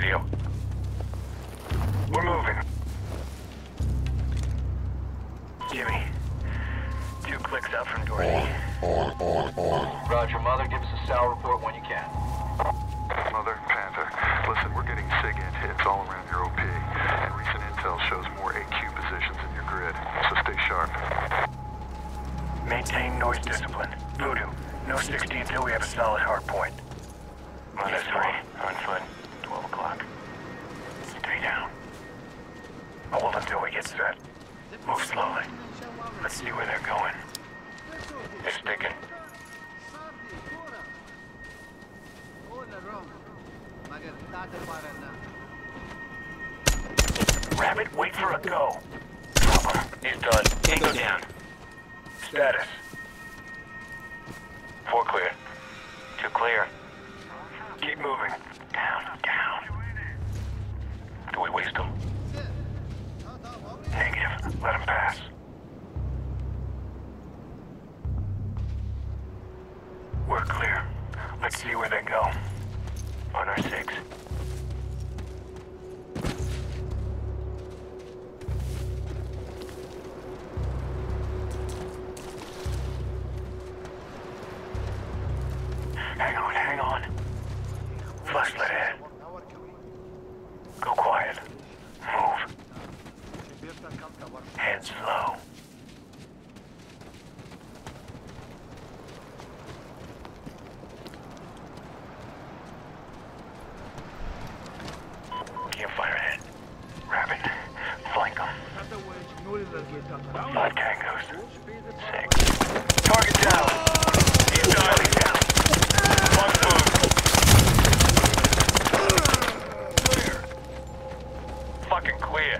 Radio. We're moving. Jimmy. Two clicks out from Dorothy. Roger, Mother, give us a SAL report when you can. Mother, Panther. Listen, we're getting SIG-int hits all around your OP, and recent intel shows more AQ positions in your grid, so stay sharp. Maintain noise discipline. Voodoo. No 60 until we have a solid hard point. Minus three. On foot. 12 o'clock. Stay down. Hold until we get set. Move slowly. Let's see where they're going. They're sticking. Rabbit, wait for a go. Him. He's done. Tango down. Status. Four clear. Two clear. Keep moving. Clear.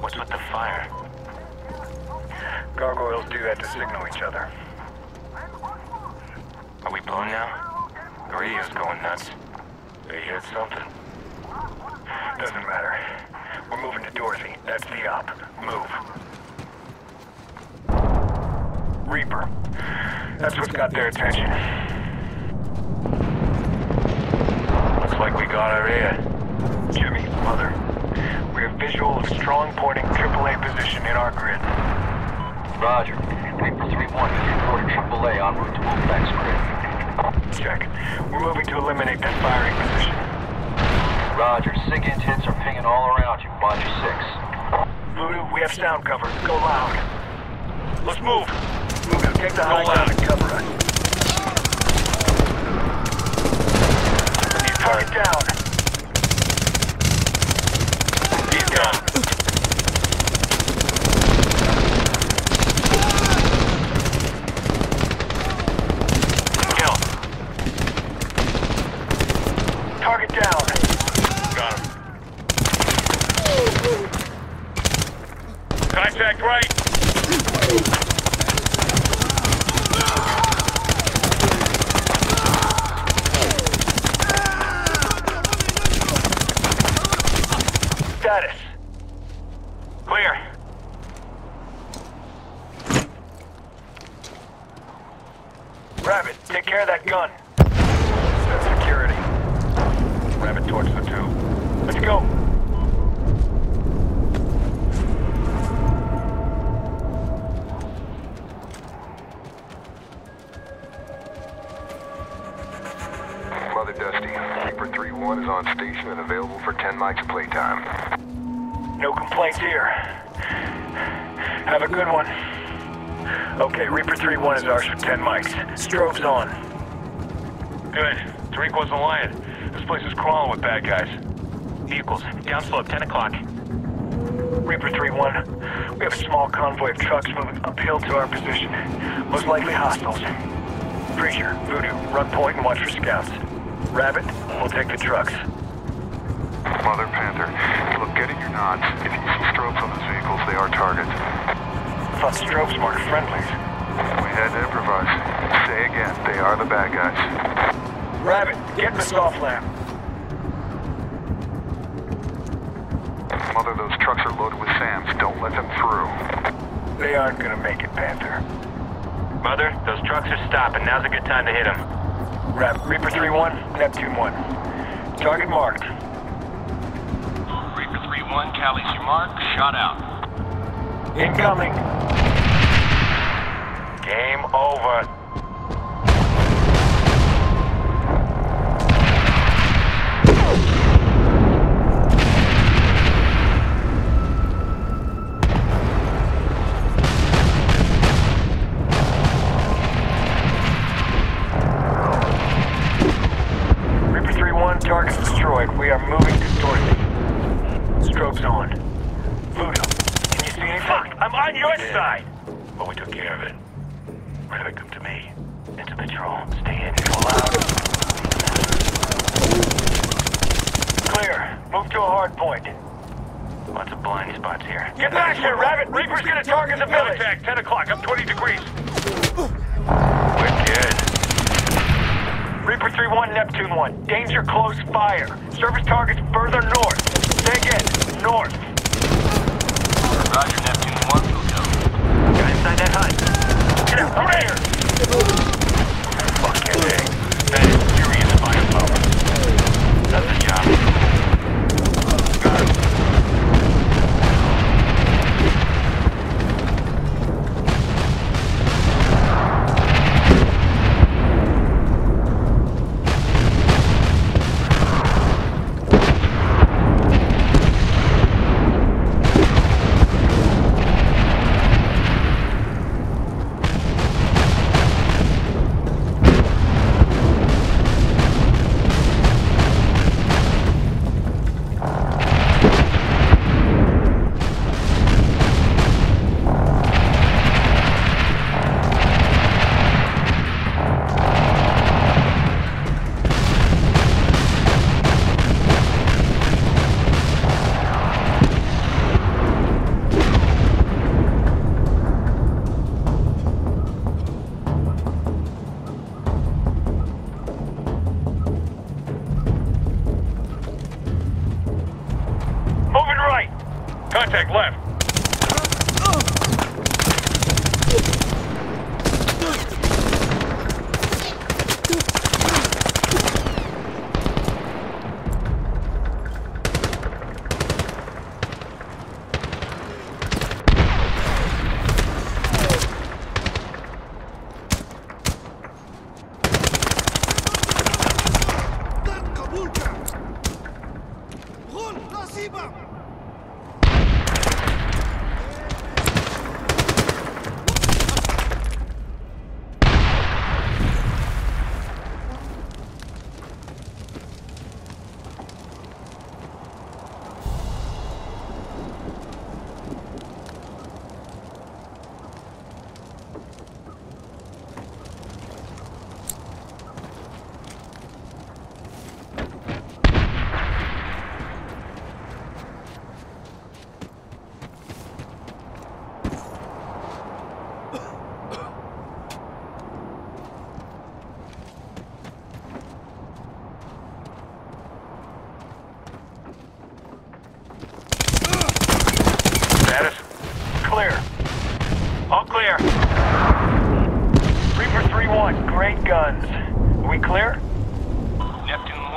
What's with the fire? Gargoyles do that to signal each other. Are we blown now? The going nuts. They hit something. Doesn't matter. We're moving to Dorothy. That's the op. Move. Reaper. That's what's got their attention. Looks like we got our air. Jimmy, Mother. Visual of strong pointing AAA position in our grid. Roger. Reaper 3-1 has reported AAA en route to Wolfpack's grid. Check. We're moving to eliminate that firing position. Roger. SIG-int hits are pinging all around you. Watch your six. Voodoo, we have sound cover. Go loud. Let's move. Voodoo, take the high ground and cover us. He's target down. No complaints here. Have a good one. Okay, Reaper 3-1 is ours for 10 mics. Strobe's on. Good. Tariq wasn't lying. This place is crawling with bad guys. Vehicles, downslope, 10 o'clock. Reaper 3-1, we have a small convoy of trucks moving uphill to our position. Most likely hostiles. Preacher, Voodoo, run point and watch for scouts. Rabbit, we'll take the trucks. Mother Panther, look, get in your knots. If you see strobes on those vehicles, they are targets. thought Strobe Smart are friendlies. We had to improvise. Say again, they are the bad guys. Rabbit, get in the soft lab. Mother, those trucks are loaded with SAMs. Don't let them through. They aren't gonna make it, Panther. Mother, those trucks are stopping. Now's a good time to hit them. Rabbit, Reaper 3-1, Neptune 1. Target marked. Reaper 3-1, Callie's your mark. Shot out. Incoming. Game over.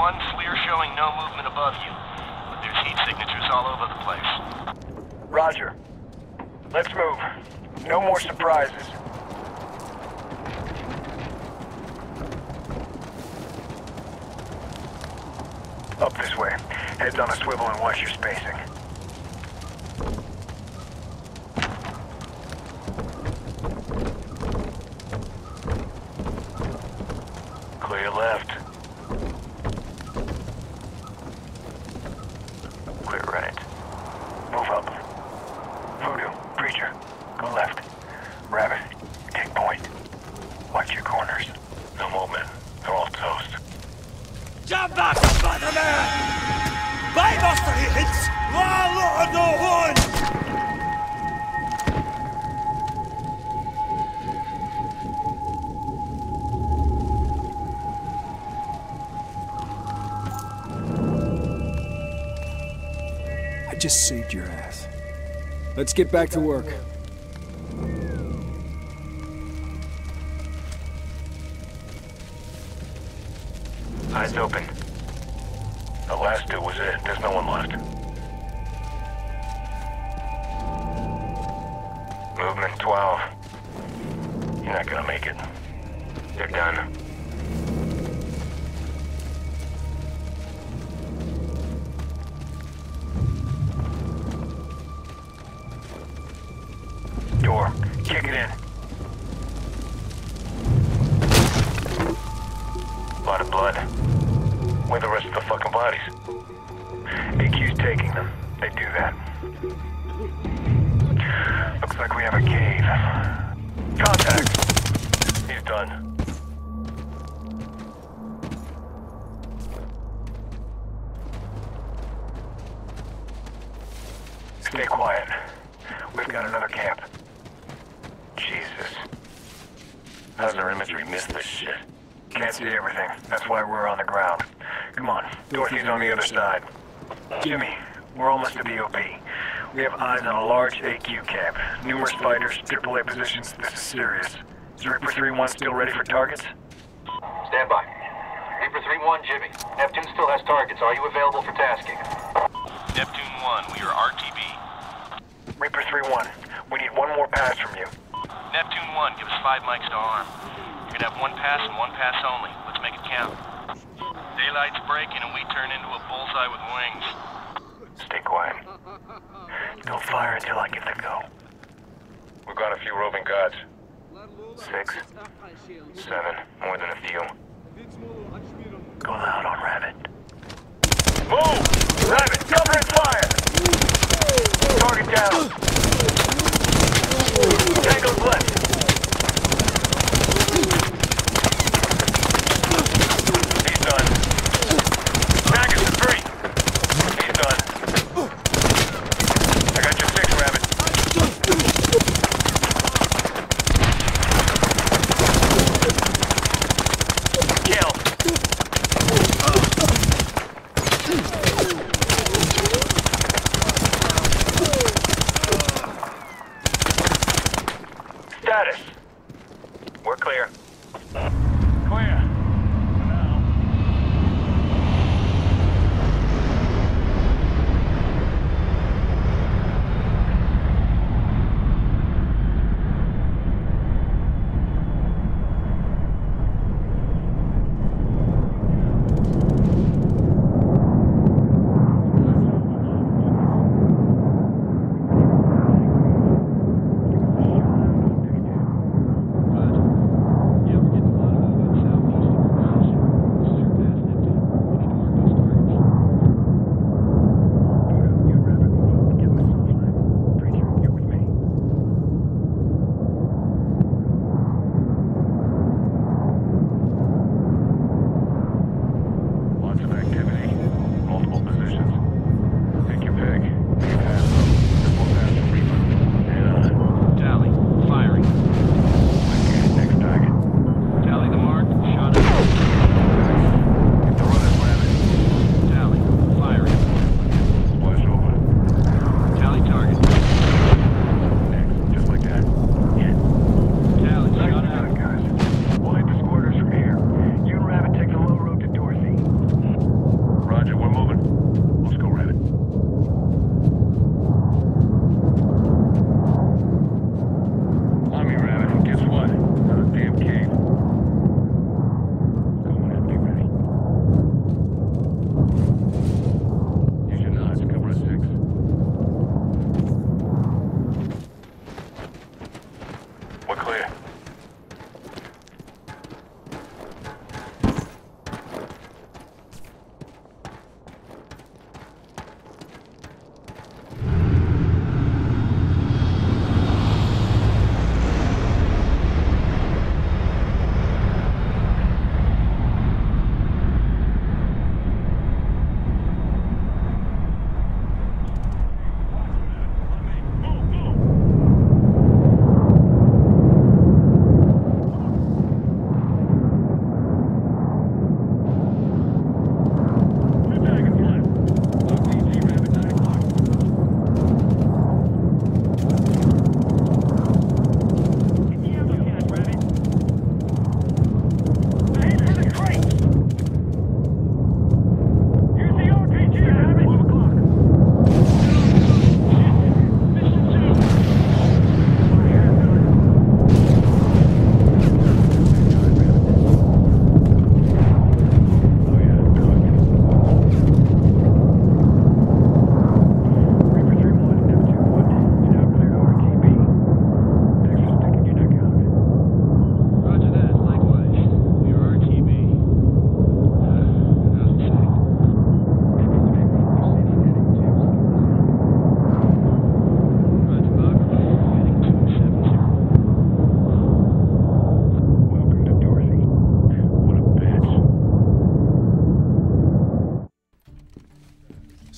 1, FLIR showing no movement above you. But there's heat signatures all over the place. Roger. Let's move. No more surprises. Up this way. Heads on a swivel and watch your spacing. Jump back, Spider-Man! Bybuster, he hits! Wow, lot of Horn! I just saved your ass. Let's get back to work. Eyes open. The last two was it. There's no one left. Movement 12. You're not gonna make it. They're done. Stay quiet. We've got another camp. Jesus. How's our imagery miss this shit? Can't see everything. That's why we're on the ground. Come on. Dorothy's on the other side. Jimmy, we're almost to the OP. We have eyes on a large AQ camp. Numerous fighters, AAA positions. This is serious. Is Reaper 3-1 still ready for targets? Stand by. Reaper 3-1, Jimmy. Neptune still has targets. Are you available for tasking? Neptune 1, we are RTB. Reaper 3-1, we need one more pass from you. Neptune 1, give us five mics to arm. You can have one pass and one pass only. Let's make it count. Daylight's breaking and we turn into a bullseye with wings. Stay quiet. Don't fire until I get the go. We've got a few roving guards. Six, seven, more than a few. Go loud on Rabbit. Move! Rabbit, cover and fire! Target down. Tango's left.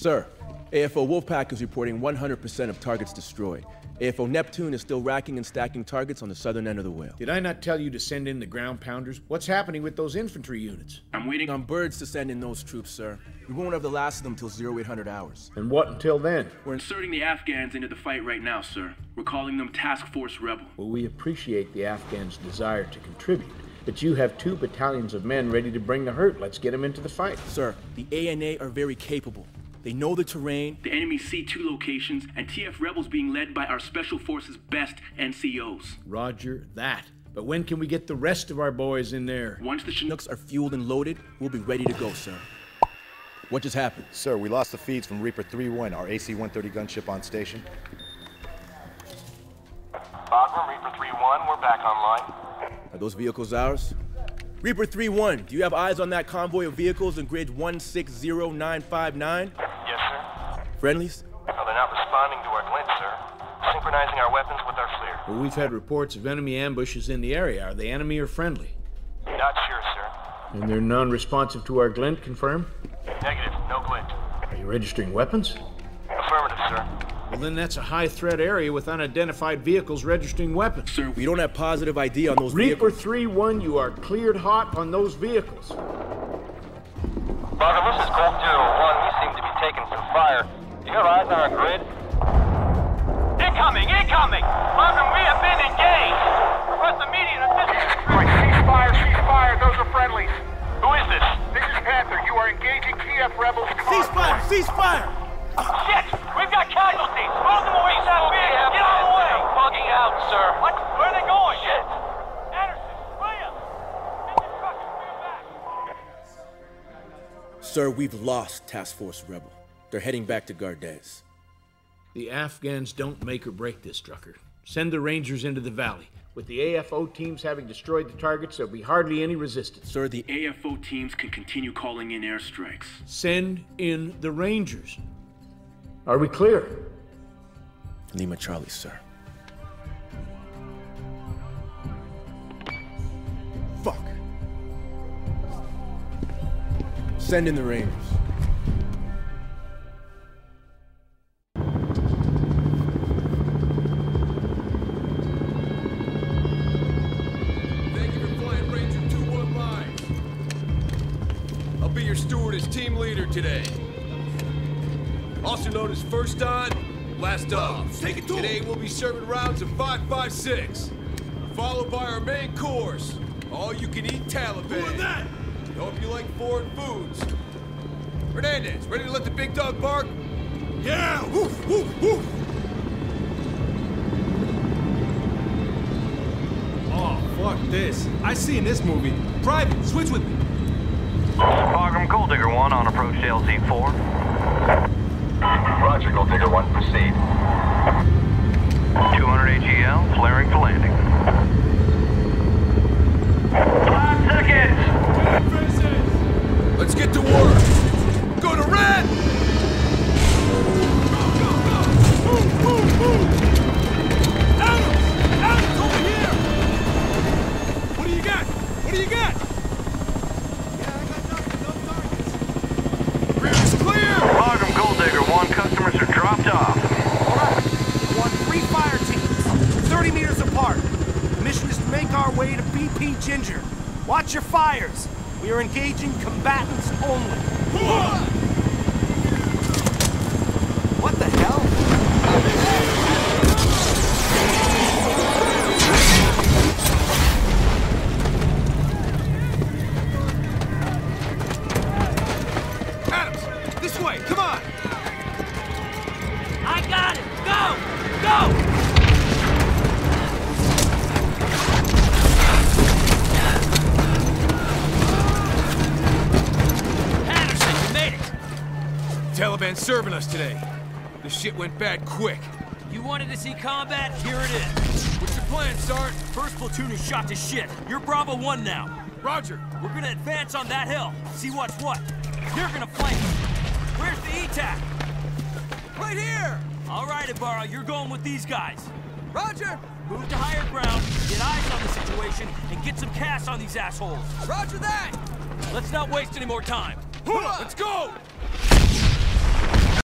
Sir, AFO Wolfpack is reporting 100% of targets destroyed. AFO Neptune is still racking and stacking targets on the southern end of the whale. Did I not tell you to send in the ground pounders? What's happening with those infantry units? I'm waiting on birds to send in those troops, sir. We won't have the last of them till 0800 hours. And what until then? We're inserting the Afghans into the fight right now, sir. We're calling them Task Force Rebel. Well, we appreciate the Afghans' desire to contribute. But you have two battalions of men ready to bring the hurt. Let's get them into the fight. Sir, the ANA are very capable. They know the terrain, the enemy C2 locations, and TF Rebels being led by our Special Forces' best NCOs. Roger that. But when can we get the rest of our boys in there? Once the Chinooks are fueled and loaded, we'll be ready to go, sir. What just happened? Sir, we lost the feeds from Reaper 3-1, our AC-130 gunship on station. Bagram, Reaper 3-1, we're back online. Are those vehicles ours? Reaper 3-1, do you have eyes on that convoy of vehicles in grid 160959? Yes. Friendlies? Well, they're not responding to our glint, sir. Synchronizing our weapons with our FLIR. Well, we've had reports of enemy ambushes in the area. Are they enemy or friendly? Not sure, sir. And they're non-responsive to our glint, confirm? Negative, no glint. Are you registering weapons? Affirmative, sir. Well, then that's a high threat area with unidentified vehicles registering weapons. Sir, we don't have positive ID on those Reaper vehicles. 3-1, you are cleared hot on those vehicles. Bagram, this is Colt 01. We seem to be taking some fire. Do you have eyes on our grid? Incoming! Incoming! Bagram, we have been engaged! Request immediate assistance! Right, ceasefire, ceasefire. Those are friendlies. Who is this? This is Panther. You are engaging TF rebels. Ceasefire! Ceasefire! Shit! We've got casualties! Move them away, South Get out of the way! Bugging out, sir. What? Where are they going? Shit! Anderson! Williams! Get the truck and back! Sir, we've lost Task Force Rebel. They're heading back to Gardez. The Afghans don't make or break this, Drucker. Send the Rangers into the valley. With the AFO teams having destroyed the targets, there'll be hardly any resistance. Sir, the AFO teams can continue calling in airstrikes. Send in the Rangers. Are we clear? Lima Charlie, sir. Fuck. Send in the Rangers. Leader today. Also known as first on, last on. take it to Today we'll be serving rounds of 556, followed by our main course, all you can eat Taliban. Who are that? Hope you like foreign foods. Hernandez, ready to let the big dog bark? Yeah! Woof! Woof! Woof! Oh, fuck this. I seen this movie. Private, switch with me. Bagram Gold Digger 1 on approach to LZ4. Roger, Gold Digger 1, proceed. 200 AGL, flaring for landing. Five seconds! Let's get to work. Go to red! Adams, over here! What do you got? What do you got? Rear's clear! Bagram Gold Digger 1, customers are dropped off. One three fire teams, 30 meters apart. The mission is to make our way to BP Ginger. Watch your fires. We are engaging combatants only. Taliban serving us today. The shit went bad quick. You wanted to see combat? Here it is. What's your plan, Sergeant? First platoon is shot to shit. You're Bravo 1 now. Roger. We're gonna advance on that hill. See what's what. You're gonna flank. Where's the ETAC? Right here! All right, Ibarra, you're going with these guys. Roger! Move to higher ground, get eyes on the situation, and get some CAS on these assholes. Roger that! Let's not waste any more time. Let's go!